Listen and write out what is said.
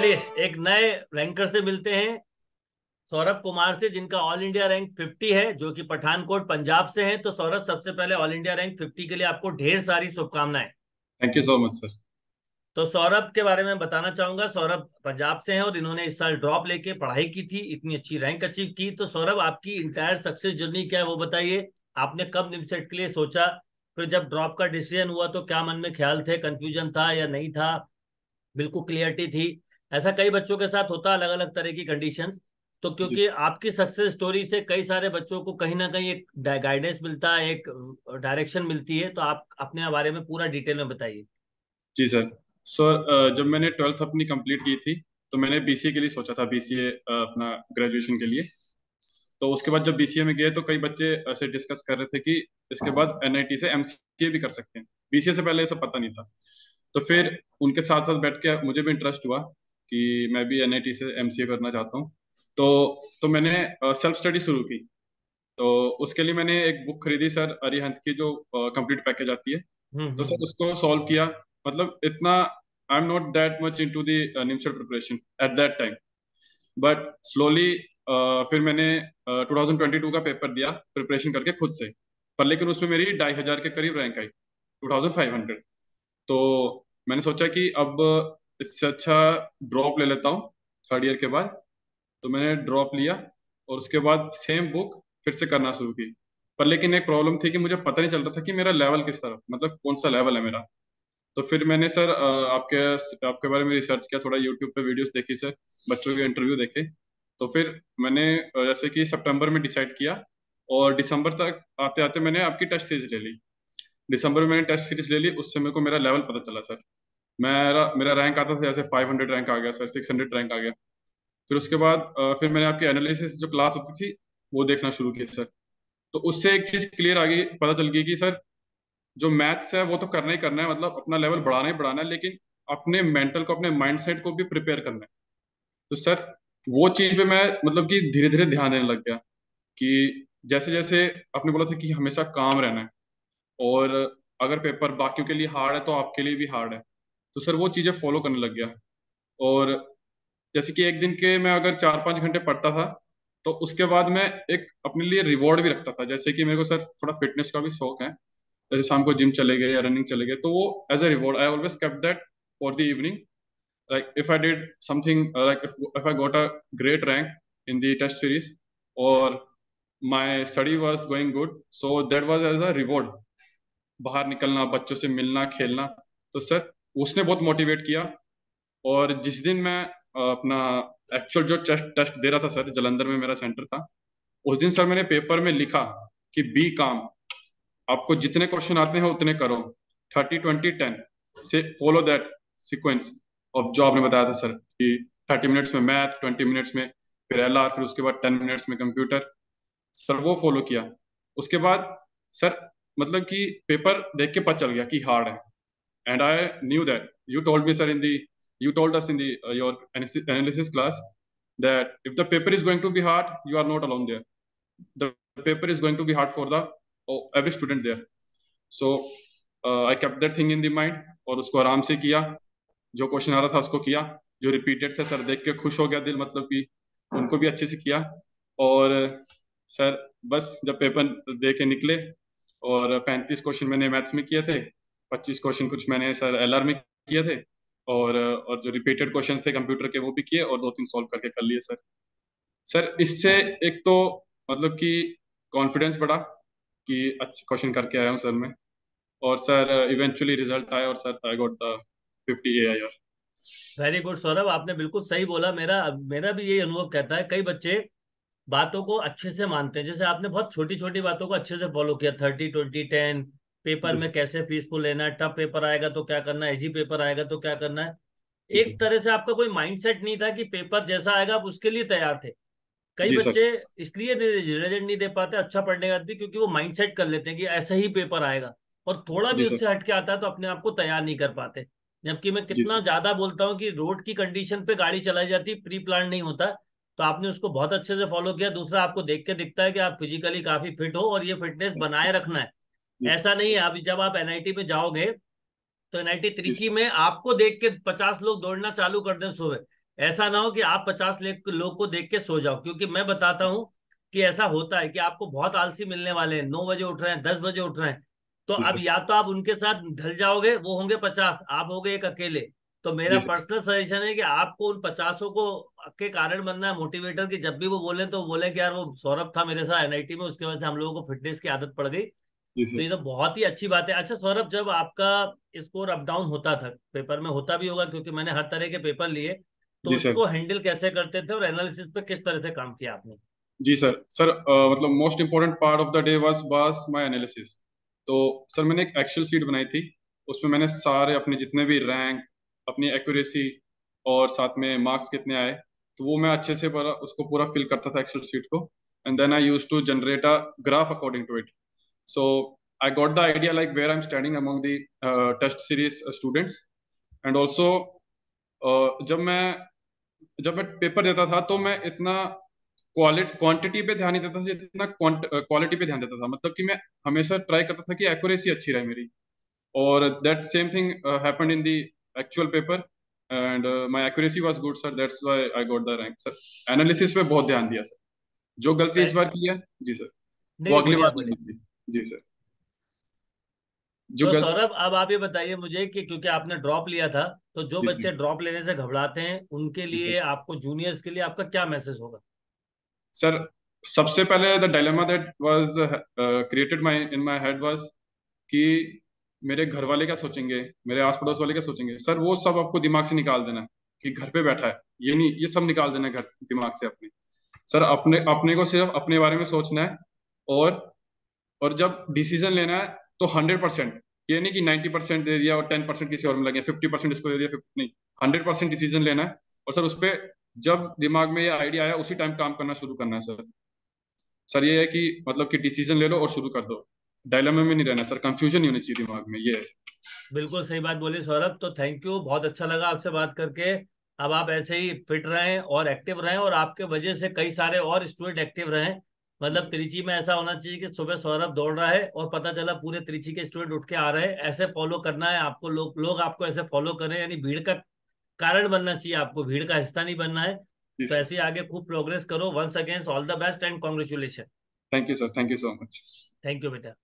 चलिए एक नए रैंकर से मिलते हैं। सौरभ कुमार से जिनका ऑल इंडिया रैंक 50 है जो कि पठानकोट पंजाब से हैं। तो सौरभ सबसे पहले ऑल इंडिया रैंक 50 के लिए आपको ढेर सारी शुभकामनाएँ। Thank you so much sir तो सौरभ के बारे में बताना चाहूँगा। सौरभ पंजाब से हैं और इन्होंने इस साल ड्रॉप लेके पढ़ाई की थी इतनी अच्छी रैंक अचीव की। तो सौरभ आपकी इंटायर सक्सेस जर्नी क्या है वो बताइए। आपने कब निमसेट के लिए सोचा? फिर जब ड्रॉप का डिसीज़न हुआ तो क्या मन में ख्याल थे? कंफ्यूजन था या नहीं था? बिल्कुल क्लियरिटी थी। ऐसा कई बच्चों के साथ होता अलग अलग तरह की कंडीशन तो क्योंकि आपकी सक्सेस स्टोरी से कई सारे बच्चों को कहीं ना कहीं एक गाइडेंस मिलता है एक डायरेक्शन मिलती है तो आप अपने बारे में पूरा डिटेल में बताइए। जी सर। सर जब मैंने ट्वेल्थ अपनी कंप्लीट की थी तो मैंने बीसीए के लिए सोचा था बीसीए अपना ग्रेजुएशन के लिए। तो उसके बाद जब बीसीए में गए तो कई बच्चे ऐसे डिस्कस कर रहे थे कि इसके बाद एनआईटी से एमसीए भी कर सकते हैं। बीसीए से पहले ऐसा पता नहीं था। तो फिर उनके साथ साथ बैठ के मुझे भी इंटरेस्ट हुआ। कि मैं भी एनआईटी से एमसीए करना चाहता हूँ। तो तो मैंने सेल्फ स्टडी शुरू की। तो उसके लिए मैंने एक बुक खरीदी सर अरिहंत की जो कंप्लीट पैकेज आती है। हम्म, तो सर हम्म। उसको सॉल्व किया। मतलब इतना I am not that much into the preparation at that time but slowly फिर मैंने uh, 2022 का पेपर दिया प्रिपरेशन करके खुद से। पर लेकिन उसमें मेरी ढाई हज़ार के करीब रैंक आई 2500 तो मैंने सोचा कि अब इससे अच्छा ड्रॉप ले लेता हूँ थर्ड ईयर के बाद। तो मैंने ड्रॉप लिया और उसके बाद सेम बुक फिर से करना शुरू की। पर लेकिन एक प्रॉब्लम थी कि मुझे पता नहीं चल रहा था कि मेरा लेवल किस तरह मतलब कौन सा लेवल है मेरा। तो फिर मैंने सर आपके आपके बारे में रिसर्च किया, थोड़ा यूट्यूब पे वीडियोस देखी सर, बच्चों के इंटरव्यू देखे। तो फिर मैंने जैसे कि सितंबर में डिसाइड किया और दिसंबर तक आते आते मैंने आपकी टेस्ट सीरीज़ ले ली। दिसंबर में मैंने टेस्ट सीरीज़ ले ली, उससे मेरे को मेरा लेवल पता चला सर। मेरा मेरा रैंक आता था जैसे 500 रैंक आ गया सर 600 रैंक आ गया। फिर उसके बाद फिर मैंने आपकी एनालिसिस जो क्लास होती थी, वो देखना शुरू किया सर तो उससे एक चीज़ क्लियर आ गई, पता चल गई कि सर जो मैथ्स है, वो तो करना ही करना है मतलब अपना लेवल बढ़ाना ही बढ़ाना है, लेकिन अपने मेंटल को, अपने माइंडसेट को भी प्रिपेयर करना है। तो सर वो चीज़ पे मैं मतलब कि धीरे धीरे ध्यान देने लग गया कि जैसे जैसे आपने बोला था कि हमेशा काम रहना है, और अगर पेपर बाकियों के लिए हार्ड है तो आपके लिए भी हार्ड है। तो सर वो चीज़ें फॉलो करने लग गया। और जैसे कि एक दिन के मैं अगर चार पाँच घंटे पढ़ता था तो उसके बाद मैं एक अपने लिए रिवॉर्ड भी रखता था। जैसे कि मेरे को सर थोड़ा फिटनेस का भी शौक है जैसे शाम को जिम चले गए या रनिंग चले गए तो वो as a reward I always kept that for the evening I did something uh, like if, if I got a great rank in the test series or my study was going good so that was as a reward. बाहर निकलना बच्चों से मिलना खेलना। तो sir उसने बहुत motivate किया। और जिस दिन मैं अपना एक्चुअल जो टेस्ट टेस्ट दे रहा था सर, जलंधर में मेरा सेंटर था, उस दिन सर मैंने पेपर में लिखा कि बी काम आपको जितने क्वेश्चन आते हैं, उतने करो। थर्टी ट्वेंटी टेन से फॉलो दैट सिक्वेंस ऑफ़ जो आपने बताया था सर कि थर्टी मिनट्स में मैथ ट्वेंटी मिनट्स में फिर एलआर फिर उसके बाद टेन मिनट्स में कंप्यूटर सर वो फॉलो किया। उसके बाद सर मतलब कि पेपर देख के पता चल गया कि हार्ड है। And I knew that you told me sir in the you told us in the uh, your analysis class that if the paper is going to be hard you are not alone there the paper is going to be hard for the oh, every student there so uh, i kept that thing in the mind और उसको आराम से किया जो question आ रहा था उसको किया जो रिपीटेड थे सर देख के खुश हो गया दिल मतलब कि उनको भी अच्छे से किया और सर बस जब पेपर दे के निकले और पैंतीस क्वेश्चन मैंने मैथ्स में किए थे पच्चीस क्वेश्चन कुछ मैंने सर एल में किए थे और और जो रिपीटेड क्वेश्चन थे कंप्यूटर के वो भी किए और दो तीन सॉल्व करके कर लिए सर सर इससे एक तो मतलब कि कॉन्फिडेंस बढ़ा कि अच्छे क्वेश्चन करके आया हूँ सर मैं। और सर इवेंचुअली रिज़ल्ट आया और sir I got the fifty A I very good Saurabh आपने बिल्कुल सही बोला। मेरा मेरा भी यही अनुभव कहता है। कई बच्चे बातों को अच्छे से मानते हैं। जैसे आपने बहुत छोटी छोटी बातों को अच्छे से फॉलो किया थर्टी ट्वेंटी टेन पेपर में कैसे फ़ीस को लेना है टफ पेपर आएगा तो क्या करना है इजी पेपर आएगा तो क्या करना है। एक तरह से आपका कोई माइंडसेट नहीं था कि पेपर जैसा आएगा आप उसके लिए तैयार थे। कई बच्चे इसलिए रिज़ल्ट नहीं दे पाते अच्छा पढ़ने का भी क्योंकि वो माइंडसेट कर लेते हैं कि ऐसा ही पेपर आएगा। और थोड़ा भी उससे हटके आता है तो अपने आप को तैयार नहीं कर पाते। जबकि मैं कितना ज़्यादा बोलता हूँ कि रोड की कंडीशन पे गाड़ी चलाई जाती प्री प्लान नहीं होता तो आपने उसको बहुत अच्छे से फॉलो किया। दूसरा आपको देख के दिखता है कि आप फिजिकली काफ़ी फिट हो और ये फिटनेस बनाए रखना है। ऐसा नहीं है अभी जब आप एनआईटी में जाओगे तो एनआईटी त्रिची में आपको देख के पचास लोग दौड़ना चालू कर दें सुबह। ऐसा ना हो कि आप पचास लोग को देख के सो जाओ क्योंकि मैं बताता हूँ कि ऐसा होता है कि आपको बहुत आलसी मिलने वाले हैं नौ बजे उठ रहे हैं दस बजे उठ रहे हैं। तो अब या तो आप उनके साथ ढल जाओगे वो होंगे पचास आप होगे एक अकेले। तो मेरा पर्सनल सजेशन है कि आपको उन पचासों को के कारण बनना है मोटिवेटर की जब भी वो बोले तो बोले कि यार वो सौरभ था मेरे साथ एनआईटी में उसके वजह से हम लोगों को फिटनेस की आदत पड़ गई। तो ये तो बहुत ही अच्छी बात है। अच्छा सौरभ जब आपका स्कोर अप डाउन होता था पेपर में होता भी होगा क्योंकि मैंने हर तरह के पेपर लिए तो उसको हैंडल कैसे करते थे और एनालिसिस पे किस तरह से काम किया आपने? जी सर। सर मतलब most important part of the day was was my analysis तो सर मैंने एक एक्सेल शीट बनाई थी। उसमें मैंने सारे अपने जितने भी रैंक अपनी एक्यूरेसी और साथ में मार्क्स कितने आए तो वो मैं अच्छे से पूरा उसको पूरा फिल करता था एक्सेल शीट को। And then I use to generate a graph according to it so I got the idea like where I am standing among the test series students and also जब मैं जब मैं paper देता था तो मैं इतना क्वांटिटी पे ध्यान नहीं देता था जितना क्वालिटी पे ध्यान देता था। मतलब कि मैं हमेशा ट्राई करता था कि एक्यूरेसी अच्छी रहे मेरी। और that same thing happened in the actual paper and my accuracy was good sir that's why I got the rank sir analysis पे बहुत ध्यान दिया सर जो गलती इस बार की है जी सर वो अगली बार नहीं जी सर। जो तो सौरभ अब आप ये बताइए मुझे कि क्योंकि आपने ड्रॉप लिया था तो जो बच्चे ड्रॉप लेने से घबराते हैं उनके लिए आपको जूनियर्स के लिए आपका क्या मैसेज होगा? सर सबसे पहले the dilemma that was created my in my head was कि मेरे घर वाले क्या सोचेंगे? मेरे आस पड़ोस वाले क्या सोचेंगे? सर वो सब आपको दिमाग से निकाल देना कि घर पे बैठा है। ये नहीं ये सब निकाल देना घर दिमाग से अपने। सर अपने अपने को सिर्फ़ अपने बारे में सोचना है और और जब डिसीज़न लेना है तो हंड्रेड परसेंट ये नहीं कि नाइन्टी परसेंट दे दिया और टेन परसेंट किसी और में लगे फिफ्टी परसेंट इसको दे दिया नहीं हंड्रेड परसेंट डिसीज़न लेना है और सर उस पर जब दिमाग में ये आइडिया आया, उसी टाइम काम करना शुरू करना है, सर। सर, ये है कि मतलब कि डिसीज़न ले लो और शुरू कर दो। डायलमे में नहीं रहना सर कंफ्यूजन नहीं होनी चाहिए दिमाग में, ये बिल्कुल सही बात बोली सौरभ तो थैंक यू बहुत अच्छा लगा आपसे बात करके। अब आप ऐसे ही फिट रहें और एक्टिव रहें और आपके वजह से कई सारे और स्टूडेंट एक्टिव रहें। मतलब त्रिची में ऐसा होना चाहिए कि सुबह सौरभ दौड़ रहा है और पता चला पूरे त्रिची के स्टूडेंट उठ के आ रहे हैं। ऐसे फॉलो करना है आपको लोग लोग आपको ऐसे फॉलो करें यानी भीड़ का कारण बनना चाहिए आपको भीड़ का हिस्सा नहीं बनना है। तो ऐसे आगे खूब प्रोग्रेस करो। Once against all the best and congratulation thank you sir thank you so much thank you बेटा।